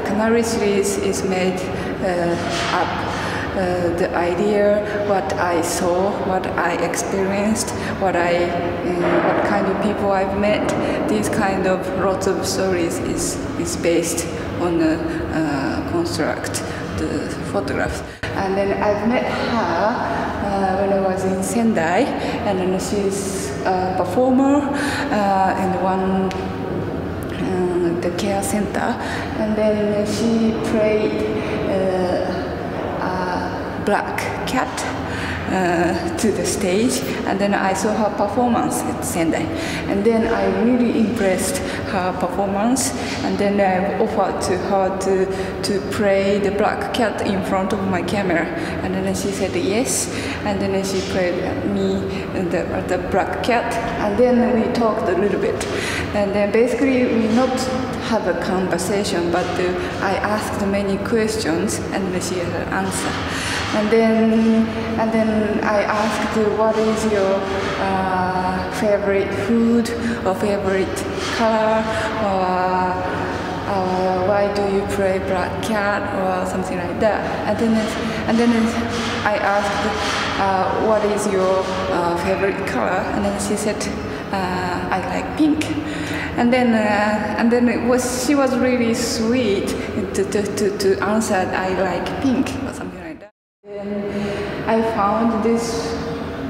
Canary series is made uh, up. Uh, the idea, what I saw, what I experienced, what I, uh, what kind of people I've met, these kind of lots of stories is is based on the uh, construct, the photographs. And then I've met her uh, when I was in Sendai, and then she's a performer uh, in one uh, the care center, and then she played uh, a black cat uh, to the stage, and then I saw her performance at Sendai, and then I really impressed her performance, and then I offered to her to to play the black cat in front of my camera, and then she said yes, and then she played me the the black cat, and then we talked a little bit, and then basically we not have a conversation, but uh, I asked many questions, and she had an answer. And then, and then I asked, what is your uh, favorite food or favorite color or uh, why do you play black cat or something like that. And then, and then I asked, uh, what is your uh, favorite color? And then she said, uh, I like pink. And then, uh, and then it was, she was really sweet to, to, to, to answer, I like pink I found this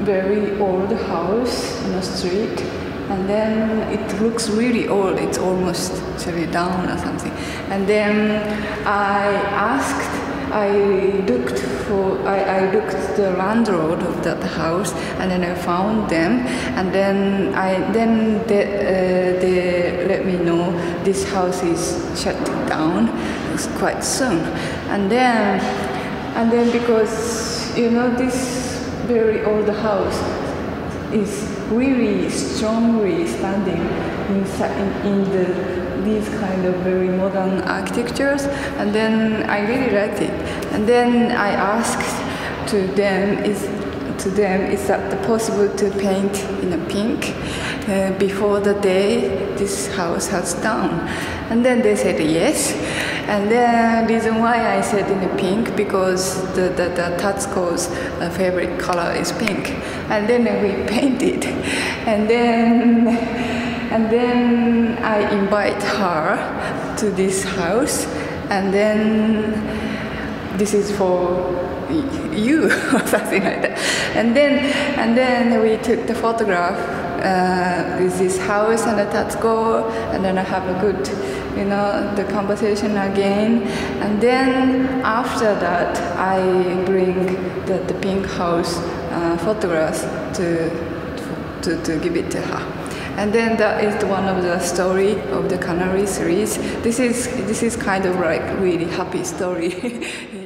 very old house on the street and then it looks really old. It's almost actually down or something. And then i asked i looked for i, I looked the landlord of that house and then i found them. And then i then they, uh, they let me know this house is shut down. It's quite soon. And then and then because you know this very old house is really strongly standing in, in, the these kind of very modern architectures. And then I really liked it. And then I asked to them is to them is that possible to paint in a pink uh, before the day this house has done? And then they said yes and the reason why I said in the pink because the, the, the Tatsuko's uh, favorite color is pink. And then we painted. And then, and then I invite her to this house. And then this is for you or something like that. And then, and then we took the photograph uh, this house and the Tatsuko, and then I have a good you know, the conversation again. And then after that, I bring the, the pink house uh, photographs to, to, to give it to her. And then that is one of the story of the Canary series. This is, this is kind of like really happy story.